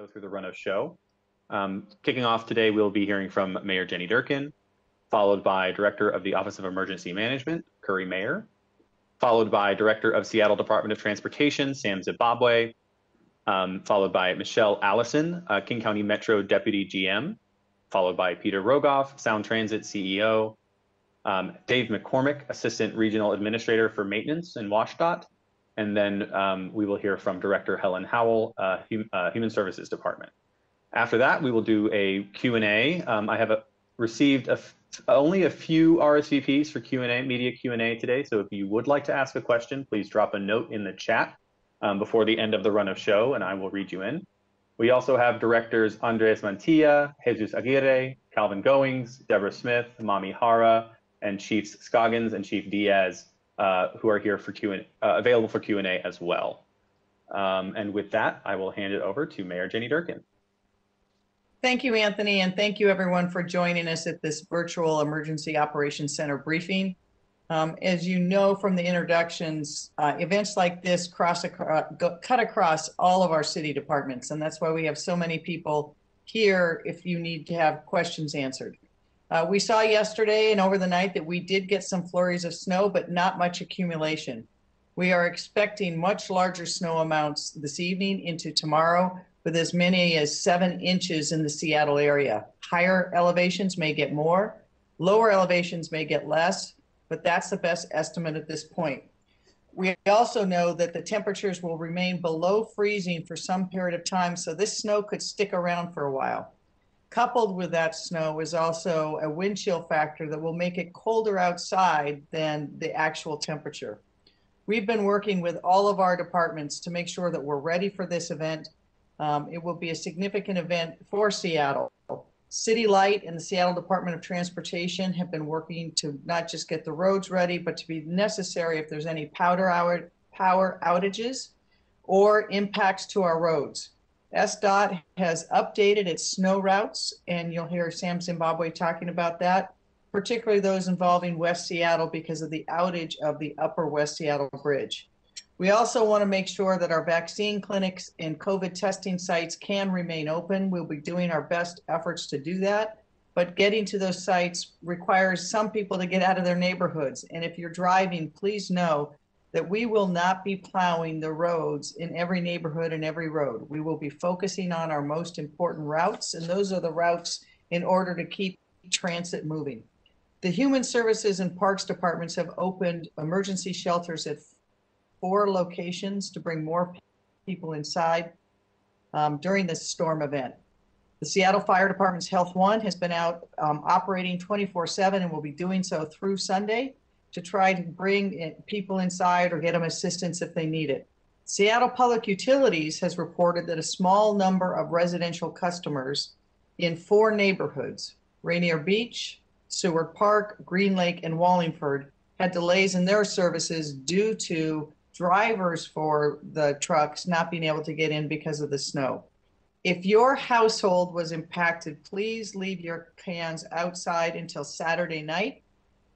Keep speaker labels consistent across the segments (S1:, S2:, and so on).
S1: go through the run of show. Um, kicking off today, we'll be hearing from Mayor Jenny Durkan, followed by Director of the Office of Emergency Management, Curry Mayer, followed by Director of Seattle Department of Transportation, Sam Zimbabwe, um, followed by Michelle Allison, uh, King County Metro Deputy GM, followed by Peter Rogoff, Sound Transit CEO, um, Dave McCormick, Assistant Regional Administrator for Maintenance in WSDOT, and then um, we will hear from Director Helen Howell, uh, hum, uh, Human Services Department. After that, we will do a Q&A. Um, I have a, received only a few RSVPs for Q&A, media Q&A today. So if you would like to ask a question, please drop a note in the chat um, before the end of the run of show, and I will read you in. We also have directors Andres Mantilla, Jesus Aguirre, Calvin Goings, Debra Smith, Mami Hara, and Chiefs Scoggins and Chief Diaz, uh, who are here for Q and uh, available for Q and A as well. Um, and with that, I will hand it over to Mayor Jenny Durkan.
S2: Thank you, Anthony, and thank you everyone for joining us at this virtual Emergency Operations Center briefing. Um, as you know from the introductions, uh, events like this cross go, cut across all of our city departments, and that's why we have so many people here if you need to have questions answered. Uh, we saw yesterday and over the night that we did get some flurries of snow, but not much accumulation. We are expecting much larger snow amounts this evening into tomorrow, with as many as seven inches in the Seattle area. Higher elevations may get more, lower elevations may get less, but that's the best estimate at this point. We also know that the temperatures will remain below freezing for some period of time, so this snow could stick around for a while. Coupled with that snow is also a wind chill factor that will make it colder outside than the actual temperature. We've been working with all of our departments to make sure that we're ready for this event um, it will be a significant event for Seattle. City Light and the Seattle Department of Transportation have been working to not just get the roads ready, but to be necessary if there's any powder hour, power outages or impacts to our roads. SDOT has updated its snow routes, and you'll hear Sam Zimbabwe talking about that, particularly those involving West Seattle because of the outage of the Upper West Seattle Bridge. We also want to make sure that our vaccine clinics and COVID testing sites can remain open. We'll be doing our best efforts to do that. But getting to those sites requires some people to get out of their neighborhoods. And if you're driving, please know that we will not be plowing the roads in every neighborhood and every road. We will be focusing on our most important routes, and those are the routes in order to keep transit moving. The Human Services and Parks departments have opened emergency shelters at four locations to bring more people inside um, during this storm event. The Seattle Fire Department's Health One has been out um, operating 24 7 and will be doing so through Sunday to try to bring in people inside or get them assistance if they need it. Seattle Public Utilities has reported that a small number of residential customers in four neighborhoods, Rainier Beach, Seward Park, Green Lake, and Wallingford, had delays in their services due to drivers for the trucks not being able to get in because of the snow. If your household was impacted, please leave your cans outside until Saturday night.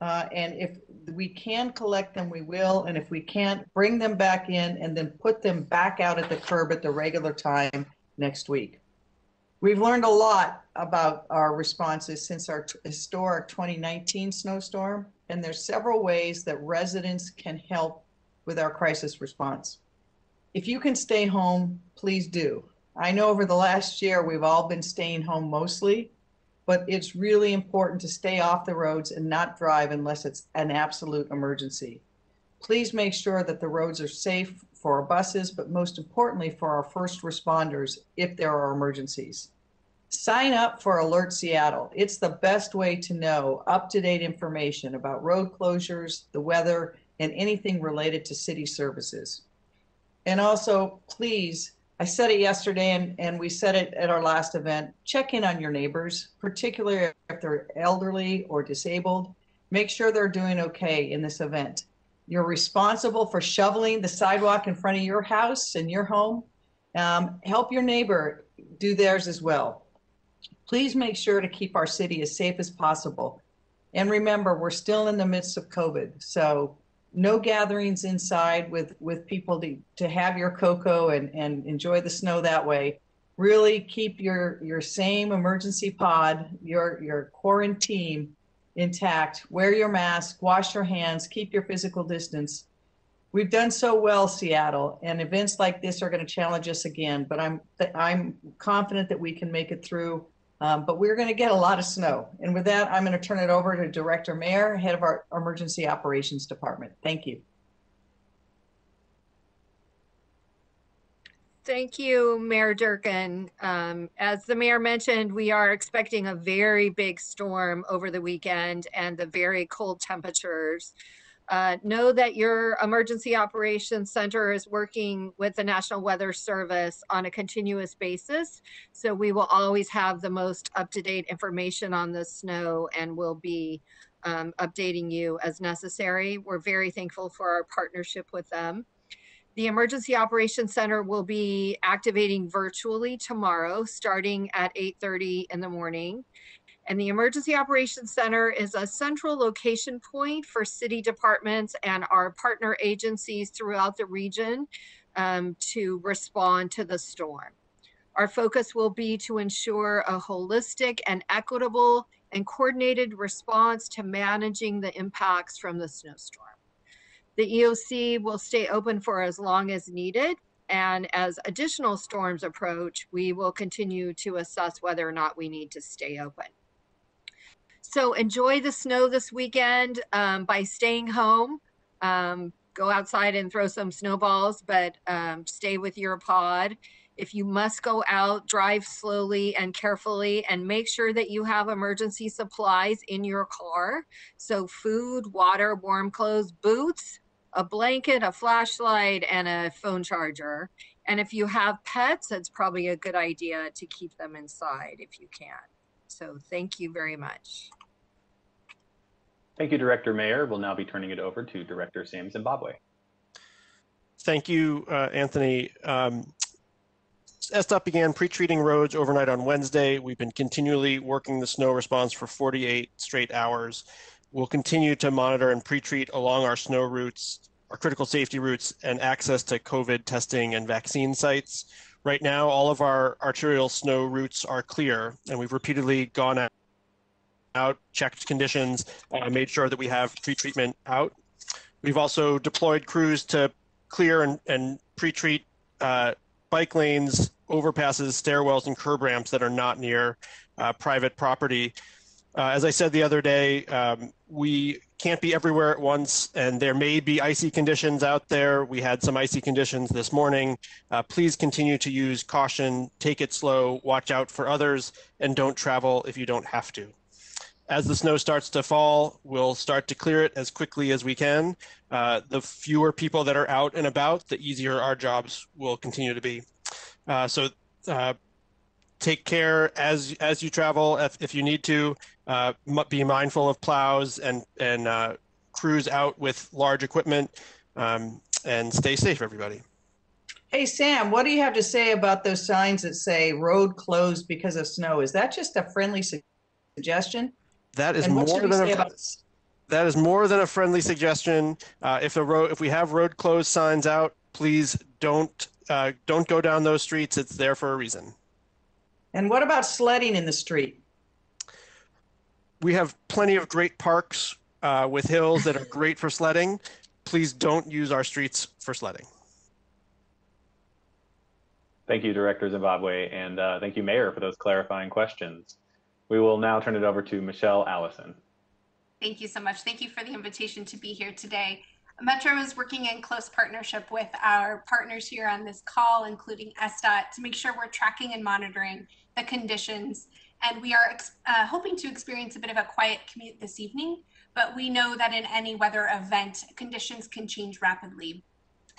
S2: Uh, and if we can collect them, we will. And if we can't, bring them back in and then put them back out at the curb at the regular time next week. We've learned a lot about our responses since our historic 2019 snowstorm, and there's several ways that residents can help with our crisis response. If you can stay home, please do. I know over the last year we've all been staying home mostly, but it's really important to stay off the roads and not drive unless it's an absolute emergency. Please make sure that the roads are safe for our buses, but most importantly for our first responders if there are emergencies. Sign up for Alert Seattle. It's the best way to know up to date information about road closures, the weather, and anything related to city services. And also, please, I said it yesterday and, and we said it at our last event check in on your neighbors, particularly if they're elderly or disabled. Make sure they're doing okay in this event. You're responsible for shoveling the sidewalk in front of your house and your home. Um, help your neighbor do theirs as well. Please make sure to keep our city as safe as possible. And remember, we're still in the midst of COVID. So no gatherings inside with with people to, to have your cocoa and and enjoy the snow that way really keep your your same emergency pod, your your quarantine intact. Wear your mask, wash your hands, keep your physical distance. We've done so well, Seattle, and events like this are going to challenge us again. But I'm I'm confident that we can make it through. Um, but we're going to get a lot of snow. And with that, I'm going to turn it over to Director Mayer, head of our Emergency Operations Department. Thank you.
S3: Thank you, Mayor Durkan. Um, as the mayor mentioned, we are expecting a very big storm over the weekend and the very cold temperatures. Uh, know that your emergency operations center is working with the National Weather Service on a continuous basis. So we will always have the most up-to-date information on the snow and will be um, updating you as necessary. We're very thankful for our partnership with them. The Emergency Operations Center will be activating virtually tomorrow, starting at 8.30 in the morning. And the Emergency Operations Center is a central location point for city departments and our partner agencies throughout the region um, to respond to the storm. Our focus will be to ensure a holistic and equitable and coordinated response to managing the impacts from the snowstorm. The EOC will stay open for as long as needed. And as additional storms approach, we will continue to assess whether or not we need to stay open. So enjoy the snow this weekend um, by staying home. Um, go outside and throw some snowballs, but um, stay with your pod. If you must go out, drive slowly and carefully and make sure that you have emergency supplies in your car. So, food, water, warm clothes, boots, a blanket, a flashlight, and a phone charger. And if you have pets, it's probably a good idea to keep them inside if you can. So thank you very much.
S1: Thank you, Director Mayer. We'll now be turning it over to Director Sam Zimbabwe.
S4: Thank you, uh, Anthony. Um, SDOT began pre-treating roads overnight on Wednesday. We've been continually working the snow response for 48 straight hours. We'll continue to monitor and pre-treat along our snow routes, our critical safety routes, and access to COVID testing and vaccine sites. Right now, all of our arterial snow routes are clear, and we've repeatedly gone out, out checked conditions, made sure that we have pre-treatment out. We've also deployed crews to clear and, and pre-treat uh, bike lanes, overpasses, stairwells, and curb ramps that are not near uh, private property. Uh, as I said the other day, um, we can't be everywhere at once, and there may be icy conditions out there. We had some icy conditions this morning. Uh, please continue to use caution, take it slow, watch out for others, and don't travel if you don't have to. As the snow starts to fall, we'll start to clear it as quickly as we can. Uh, the fewer people that are out and about, the easier our jobs will continue to be. Uh, so uh, take care as as you travel if, if you need to uh, be mindful of plows and and uh, crews out with large equipment um, and stay safe everybody.
S2: Hey sam what do you have to say about those signs that say road closed because of snow? Is that just a friendly su suggestion?
S4: That is more than a, about... that is more than a friendly suggestion. Uh, if the road if we have road closed signs out please don't uh, don't go down those streets. It's there for a reason.
S2: And what about sledding in the street?
S4: We have plenty of great parks uh, with hills that are great for sledding. Please don't use our streets for sledding.
S1: Thank you, Director Zimbabwe, and uh, thank you, Mayor, for those clarifying questions. We will now turn it over to Michelle Allison.
S5: Thank you so much. Thank you for the invitation to be here today. Metro is working in close partnership with our partners here on this call, including SDOT, to make sure we're tracking and monitoring the conditions. And we are uh, hoping to experience a bit of a quiet commute this evening, but we know that in any weather event, conditions can change rapidly.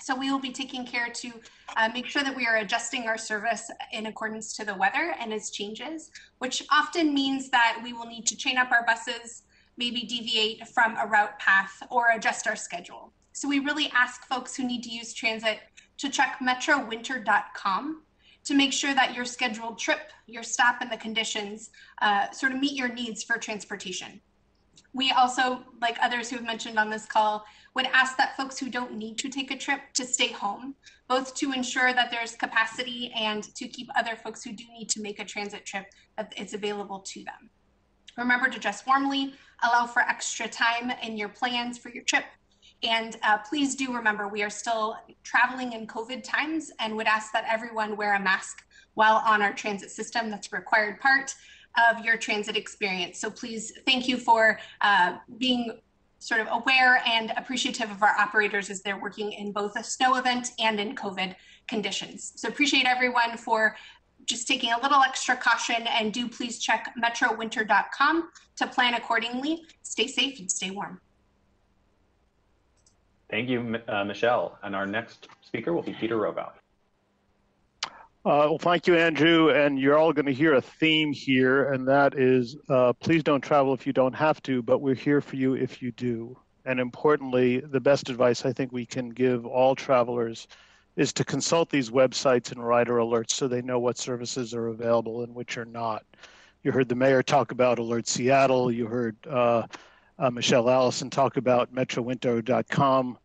S5: So we will be taking care to uh, make sure that we are adjusting our service in accordance to the weather and its changes, which often means that we will need to chain up our buses, maybe deviate from a route path or adjust our schedule. So we really ask folks who need to use transit to check metrowinter.com to make sure that your scheduled trip, your stop, and the conditions uh, sort of meet your needs for transportation. We also, like others who have mentioned on this call, would ask that folks who don't need to take a trip to stay home, both to ensure that there's capacity and to keep other folks who do need to make a transit trip that it's available to them. Remember to dress warmly, allow for extra time in your plans for your trip, and uh, please do remember we are still traveling in COVID times and would ask that everyone wear a mask while on our transit system. That's a required part of your transit experience. So please, thank you for uh, being sort of aware and appreciative of our operators as they're working in both a snow event and in COVID conditions. So appreciate everyone for just taking a little extra caution and do please check metrowinter.com to plan accordingly. Stay safe and stay warm.
S1: Thank you, uh, Michelle. And our next speaker will be Peter Rogoff.
S6: Uh, well, thank you, Andrew. And you're all going to hear a theme here, and that is uh, please don't travel if you don't have to, but we're here for you if you do. And importantly, the best advice I think we can give all travelers is to consult these websites and rider alerts so they know what services are available and which are not. You heard the mayor talk about Alert Seattle. You heard uh, uh Michelle Allison talk about metrowinter.com.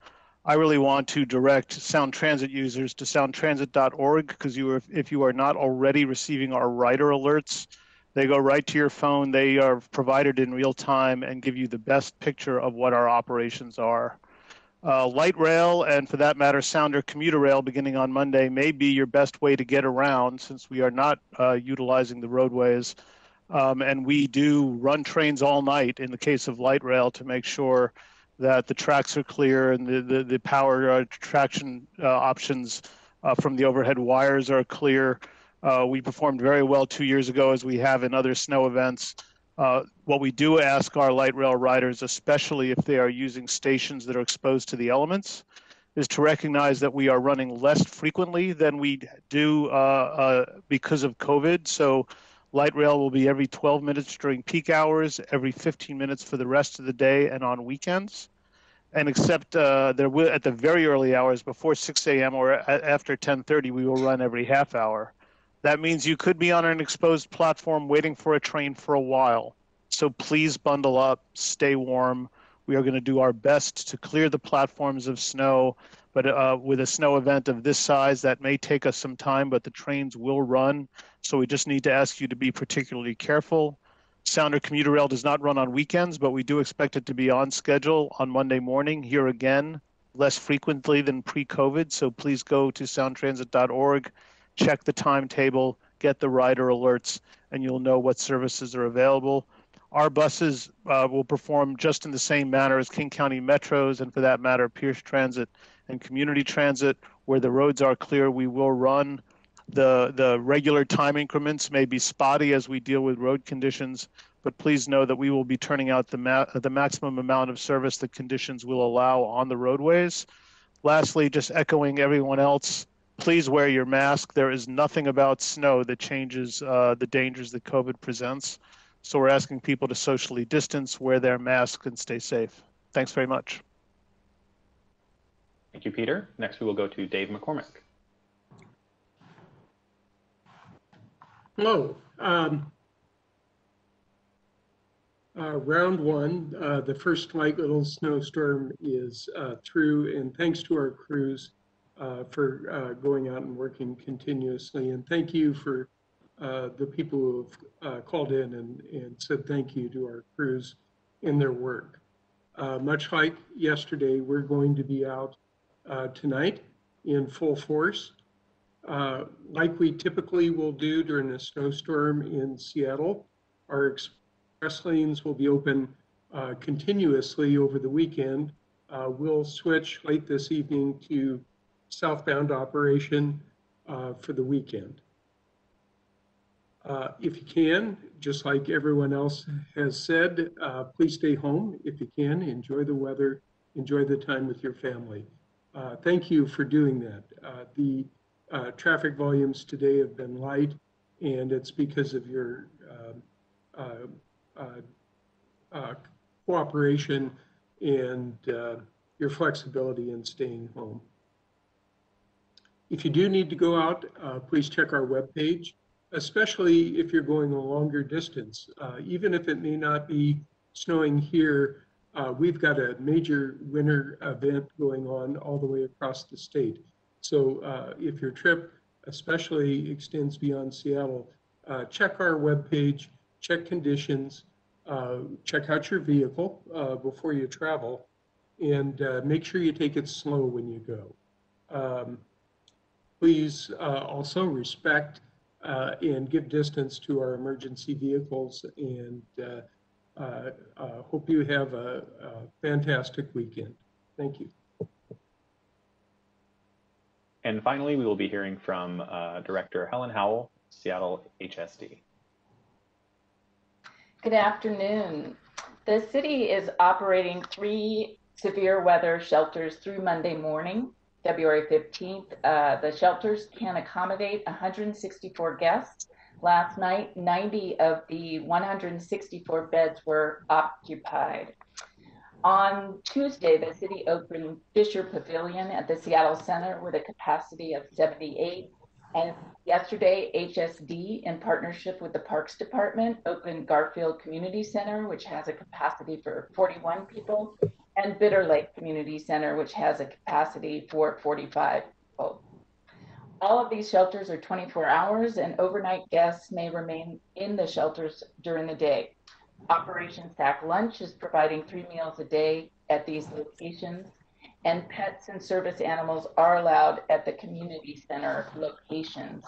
S6: I really want to direct Sound Transit users to soundtransit.org because you are, if you are not already receiving our rider alerts, they go right to your phone. They are provided in real time and give you the best picture of what our operations are. Uh, light rail and for that matter, Sounder commuter rail beginning on Monday may be your best way to get around since we are not uh, utilizing the roadways. Um, and we do run trains all night in the case of light rail to make sure that the tracks are clear and the, the, the power uh, traction uh, options uh, from the overhead wires are clear. Uh, we performed very well two years ago, as we have in other snow events. Uh, what we do ask our light rail riders, especially if they are using stations that are exposed to the elements, is to recognize that we are running less frequently than we do uh, because of COVID. So light rail will be every 12 minutes during peak hours, every 15 minutes for the rest of the day and on weekends and except uh, there will at the very early hours before 6 a.m. or a- after 10:30, we will run every half hour. That means you could be on an exposed platform waiting for a train for a while. So please bundle up, stay warm. We are going to do our best to clear the platforms of snow, but uh, with a snow event of this size, that may take us some time, but the trains will run. So we just need to ask you to be particularly careful. Sounder commuter rail does not run on weekends, but we do expect it to be on schedule on Monday morning here again, less frequently than pre-COVID. So please go to soundtransit.org, check the timetable, get the rider alerts, and you'll know what services are available. Our buses uh, will perform just in the same manner as King County Metros, and for that matter, Pierce Transit and Community Transit. Where the roads are clear, we will run the, the regular time increments may be spotty as we deal with road conditions, but please know that we will be turning out the, ma- the maximum amount of service that conditions will allow on the roadways. Lastly, just echoing everyone else, please wear your mask. There is nothing about snow that changes uh, the dangers that COVID presents. So we're asking people to socially distance, wear their mask, and stay safe. Thanks very much.
S1: Thank you, Peter. Next, we will go to Dave McCormick.
S7: Hello. Um, uh, round one, uh, the first light little snowstorm is uh, through, and thanks to our crews uh, for uh, going out and working continuously. And thank you for uh, the people who have called in and, and said thank you to our crews in their work. much like yesterday, we're going to be out tonight in full force. Uh, like we typically will do during a snowstorm in Seattle, our express lanes will be open uh, continuously over the weekend. Uh, we'll switch late this evening to southbound operation uh, for the weekend. Uh, if you can, just like everyone else has said, uh, please stay home if you can. Enjoy the weather, enjoy the time with your family. Thank you for doing that. the uh, traffic volumes today have been light, and it's because of your um, uh, uh, uh, cooperation and uh, your flexibility in staying home. If you do need to go out, uh, please check our webpage, especially if you're going a longer distance. even if it may not be snowing here, uh, we've got a major winter event going on all the way across the state. So uh, if your trip especially extends beyond Seattle, uh, check our webpage, check conditions, uh, check out your vehicle uh, before you travel, and uh, make sure you take it slow when you go. Um, please also respect and give distance to our emergency vehicles and uh, hope you have a, a fantastic weekend. Thank you.
S1: And finally, we will be hearing from uh, Director Helen Howell, Seattle HSD.
S8: Good afternoon. The city is operating three severe weather shelters through Monday morning, February 15th. Uh, the shelters can accommodate 164 guests. Last night, 90 of the 164 beds were occupied. On Tuesday, the city opened Fisher Pavilion at the Seattle Center with a capacity of 78. And yesterday, HSD, in partnership with the Parks Department, opened Garfield Community Center, which has a capacity for 41 people, and Bitter Lake Community Center, which has a capacity for 45 people. All of these shelters are 24 hours, and overnight guests may remain in the shelters during the day. Operation Sack Lunch is providing three meals a day at these locations, and pets and service animals are allowed at the community center locations.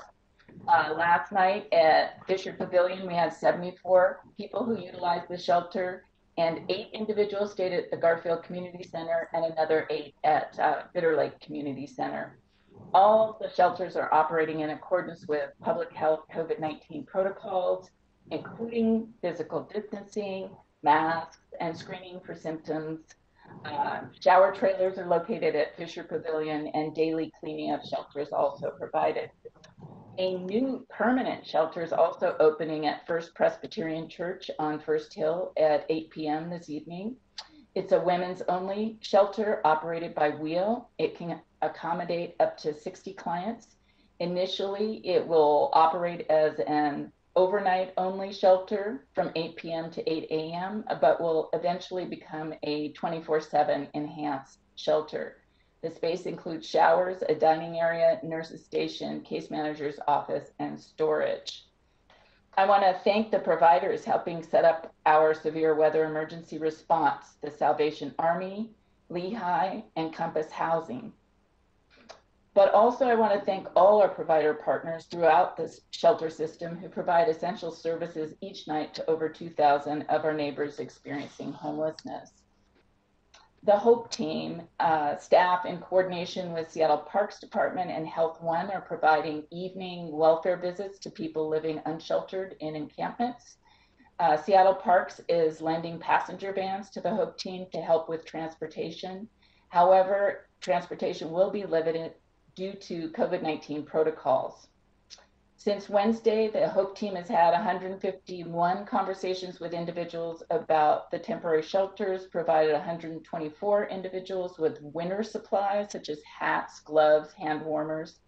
S8: Uh, last night at Fisher Pavilion, we had 74 people who utilized the shelter, and eight individuals stayed at the Garfield Community Center, and another eight at uh, Bitter Lake Community Center. All the shelters are operating in accordance with public health COVID 19 protocols including physical distancing, masks, and screening for symptoms. Uh, shower trailers are located at Fisher Pavilion, and daily cleaning of shelters also provided. A new permanent shelter is also opening at First Presbyterian Church on First Hill at 8 p.m. this evening. It's a women's only shelter operated by Wheel. It can accommodate up to 60 clients. Initially, it will operate as an overnight only shelter from 8 p.m. to 8 a.m., but will eventually become a 24 7 enhanced shelter. The space includes showers, a dining area, nurse's station, case manager's office, and storage. I want to thank the providers helping set up our severe weather emergency response the Salvation Army, LIHI, and Compass Housing. But also, I want to thank all our provider partners throughout this shelter system who provide essential services each night to over 2,000 of our neighbors experiencing homelessness. The HOPE team, uh, staff in coordination with Seattle Parks Department and Health One, are providing evening welfare visits to people living unsheltered in encampments. Uh, Seattle Parks is lending passenger vans to the HOPE team to help with transportation. However, transportation will be limited due to COVID 19 protocols. Since Wednesday, the HOPE team has had 151 conversations with individuals about the temporary shelters, provided 124 individuals with winter supplies such as hats, gloves, hand warmers,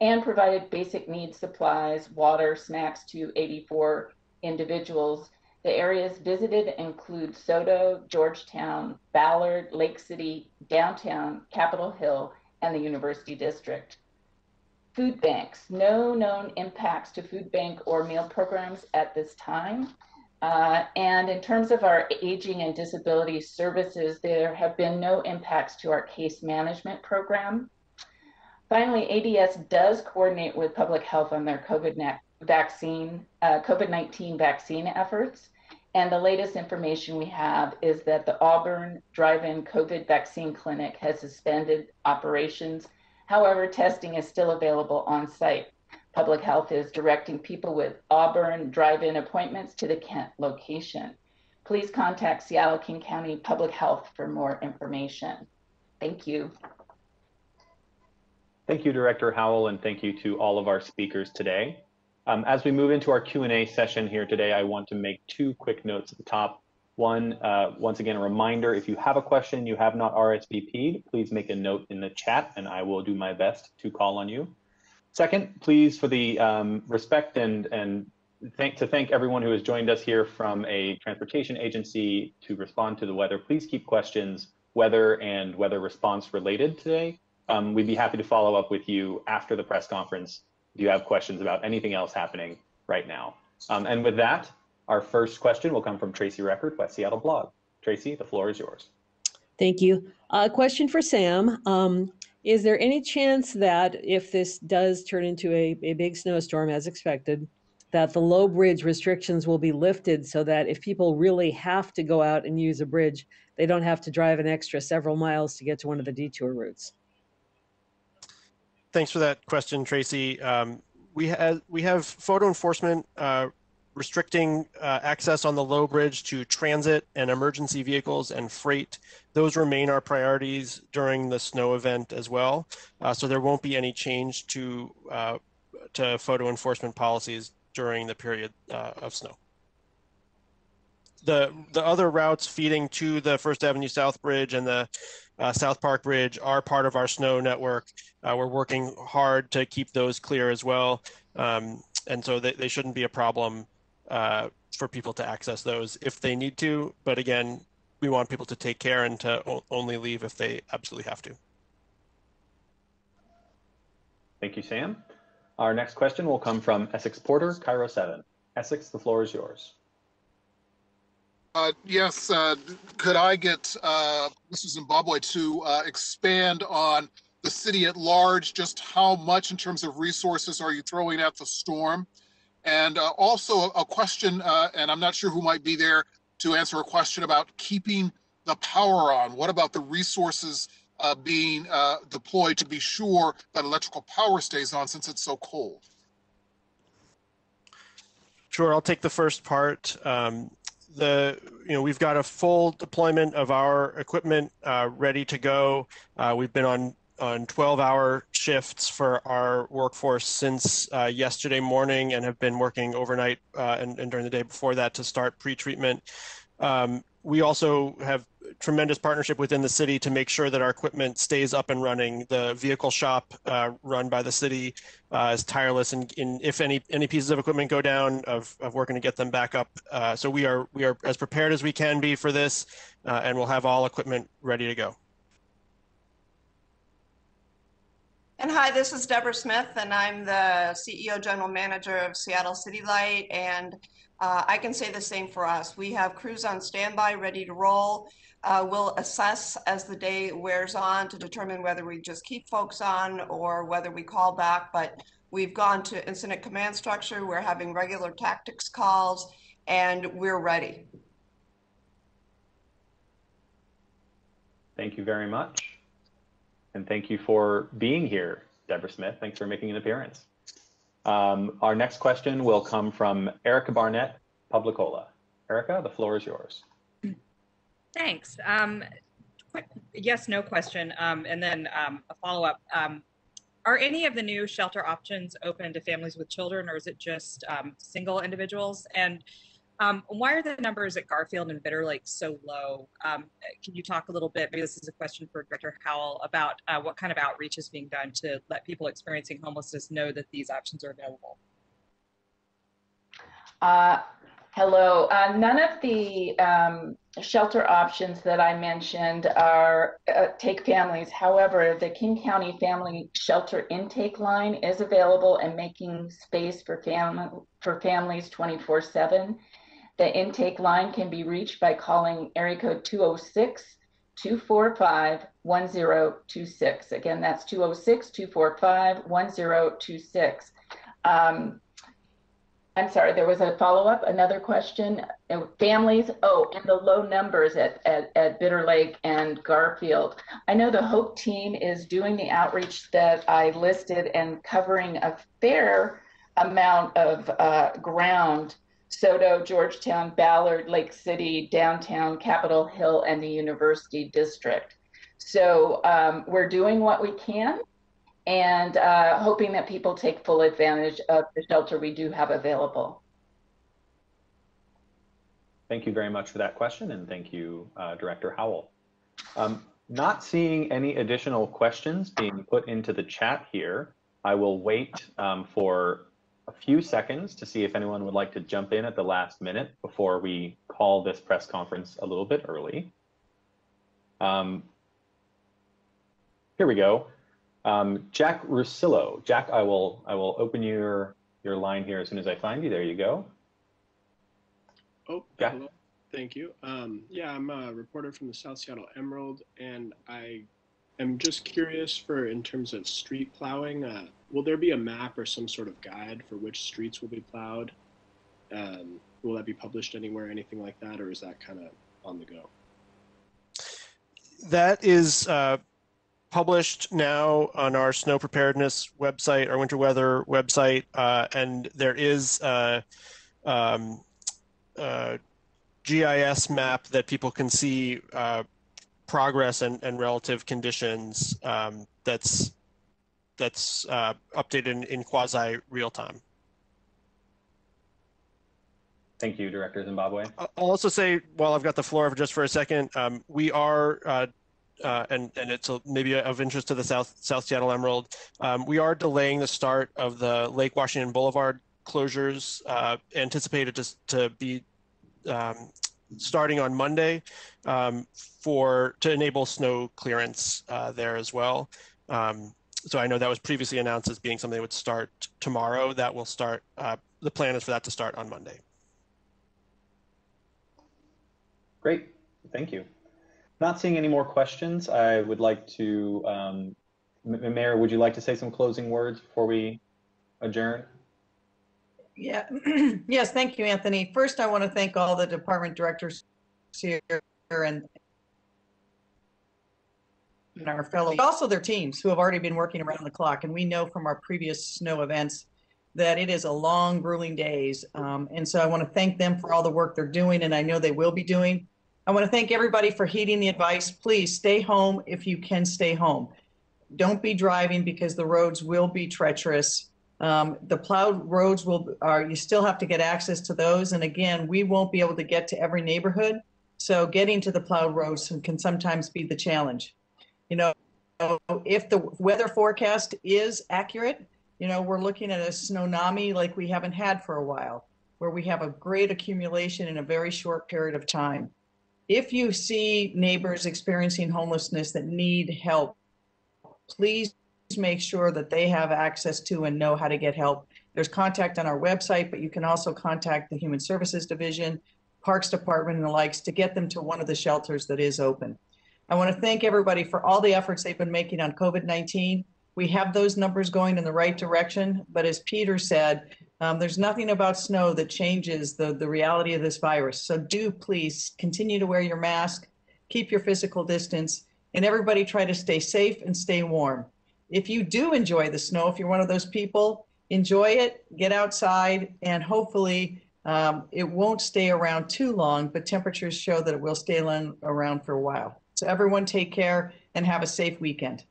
S8: and provided basic needs supplies, water, snacks to 84 individuals. The areas visited include SoDo, Georgetown, Ballard, Lake City, downtown, Capitol Hill, and the University District. Food banks, no known impacts to food bank or meal programs at this time. Uh, and in terms of our aging and disability services, there have been no impacts to our case management program. Finally, ADS does coordinate with public health on their COVID vaccine, uh, COVID-19 vaccine efforts. And the latest information we have is that the Auburn Drive-In COVID Vaccine Clinic has suspended operations. However, testing is still available on site. Public Health is directing people with Auburn drive-in appointments to the Kent location. Please contact Seattle King County Public Health for more information. Thank you.
S1: Thank you, Director Howell, and thank you to all of our speakers today. Um, as we move into our Q&A session here today, I want to make two quick notes at the top. One, uh, once again, a reminder, if you have a question you have not RSVP'd, please make a note in the chat and I will do my best to call on you. Second, please, for the um, respect and, and thank, to thank everyone who has joined us here from a transportation agency to respond to the weather. Please keep questions weather and weather response related today. Um, we'd be happy to follow up with you after the press conference if you have questions about anything else happening right now. Um, and with that, our first question will come from Tracy Record, West Seattle Blog. Tracy, the floor is yours.
S9: Thank you. A uh, question for Sam. Um, is there any chance that if this does turn into a, a big snowstorm as expected, that the low bridge restrictions will be lifted so that if people really have to go out and use a bridge, they don't have to drive an extra several miles to get to one of the detour routes?
S4: Thanks for that question, Tracy. Um, we have we have photo enforcement uh, restricting uh, access on the low bridge to transit and emergency vehicles and freight. Those remain our priorities during the snow event as well. Uh, so there won't be any change to uh, to photo enforcement policies during the period uh, of snow. The the other routes feeding to the First Avenue South Bridge and the uh, South Park Bridge are part of our snow network. Uh, we're working hard to keep those clear as well. Um, and so they, they shouldn't be a problem uh, for people to access those if they need to. But again, we want people to take care and to only leave if they absolutely have to.
S1: Thank you, Sam. Our next question will come from Essex Porter, KIRO 7. Essex, the floor is yours.
S10: Uh, yes, uh, could I get uh, Mr. Zimbabwe to uh, expand on the city at large? Just how much, in terms of resources, are you throwing at the storm? And uh, also a, question, uh, and I'm not sure who might be there to answer a question about keeping the power on. What about the resources being deployed to be sure that electrical power stays on since it's so cold?
S4: Sure, I'll take the first part. Um, the you know we've got a full deployment of our equipment uh, ready to go. Uh, we've been on on 12 hour shifts for our workforce since uh, yesterday morning and have been working overnight uh, and, and, during the day before that to start pre-treatment. Um, we also have tremendous partnership within the city to make sure that our equipment stays up and running. The vehicle shop uh, run by the city uh, is tireless, and if any any pieces of equipment go down, of, of working to get them back up. Uh, so we are we are as prepared as we can be for this, uh, and we'll have all equipment ready to go.
S11: And hi, this is Debra Smith, and I'm the CEO General Manager of Seattle City Light. And uh, I can say the same for us. We have crews on standby, ready to roll. Uh, we'll assess as the day wears on to determine whether we just keep folks on or whether we call back. But we've gone to incident command structure. We're having regular tactics calls, and we're ready.
S1: Thank you very much. And thank you for being here, Debra Smith. Thanks for making an appearance. Um, our next question will come from Erica Barnett, Publicola. Erica, the floor is yours.
S12: Thanks. Um, yes, no question. Um, and then um, a follow up. Um, are any of the new shelter options open to families with children, or is it just um, single individuals? And um, why are the numbers at Garfield and Bitter Lake so low? Um, can you talk a little bit? Maybe this is a question for Director Howell about uh, what kind of outreach is being done to let people experiencing homelessness know that these options are available.
S8: Uh, hello. Uh, none of the um, shelter options that I mentioned are uh, take families. However, the King County Family Shelter Intake Line is available and making space for family for families 24/7. The intake line can be reached by calling area code 206 245 1026. Again, that's 206 245 1026. Um, I'm sorry, there was a follow up, another question. Uh, families, oh, and the low numbers at, at, at Bitter Lake and Garfield. I know the HOPE team is doing the outreach that I listed and covering a fair amount of uh, ground SoDo, Georgetown, Ballard, Lake City, downtown, Capitol Hill, and the University District. So um, we're doing what we can and uh, hoping that people take full advantage of the shelter we do have available.
S1: Thank you very much for that question, and thank you, uh, Director Howell. Um, not seeing any additional questions being put into the chat here, I will wait um, for a few seconds to see if anyone would like to jump in at the last minute before we call this press conference a little bit early. Um, here we go. Um, Jack Rusillo. Jack, I will I will open your your line here as soon as I find you. There you go.
S13: Oh,
S1: Yeah.
S13: hello. Thank you. Um, yeah, I'm a reporter from the South Seattle Emerald, and I am just curious for in terms of street plowing. Uh, will there be a map or some sort of guide for which streets will be plowed? Um, will that be published anywhere, anything like that, or is that kind of on the go?
S4: That is uh, published now on our snow preparedness website, our winter weather website, uh, and there is a, um, a GIS map that people can see uh, progress and, and relative conditions. Um, that's that's uh, updated in, in quasi real time.
S1: Thank you, Director Zimbabwe.
S4: I'll also say, while I've got the floor for just for a second, um, we are, uh, uh, and and it's a, maybe of interest to the South South Seattle Emerald. Um, we are delaying the start of the Lake Washington Boulevard closures, uh, anticipated to to be um, starting on Monday um, for to enable snow clearance uh, there as well. Um, so I know that was previously announced as being something that would start tomorrow. That will start. Uh, the plan is for that to start on Monday.
S1: Great, thank you. Not seeing any more questions. I would like to, um, Mayor, would you like to say some closing words before we adjourn?
S2: Yeah, yes, thank you, Anthony. First, I want to thank all the department directors here and and our fellow, also their teams who have already been working around the clock. And we know from our previous snow events that it is a long, grueling days. Um, and so I want to thank them for all the work they're doing, and I know they will be doing. I want to thank everybody for heeding the advice. Please stay home if you can stay home. Don't be driving because the roads will be treacherous. Um, the plowed roads will are you still have to get access to those. And again, we won't be able to get to every neighborhood. So getting to the plowed roads can sometimes be the challenge. You know, if the weather forecast is accurate, you know, we're looking at a snowami like we haven't had for a while, where we have a great accumulation in a very short period of time. If you see neighbors experiencing homelessness that need help, please make sure that they have access to and know how to get help. There's contact on our website, but you can also contact the Human Services Division, Parks Department, and the likes to get them to one of the shelters that is open. I want to thank everybody for all the efforts they've been making on COVID 19. We have those numbers going in the right direction, but as Peter said, um, there's nothing about snow that changes the, the reality of this virus. So do please continue to wear your mask, keep your physical distance, and everybody try to stay safe and stay warm. If you do enjoy the snow, if you're one of those people, enjoy it, get outside, and hopefully um, it won't stay around too long, but temperatures show that it will stay around for a while. So everyone take care and have a safe weekend.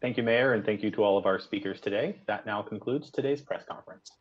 S1: Thank you, Mayor, and thank you to all of our speakers today. That now concludes today's press conference.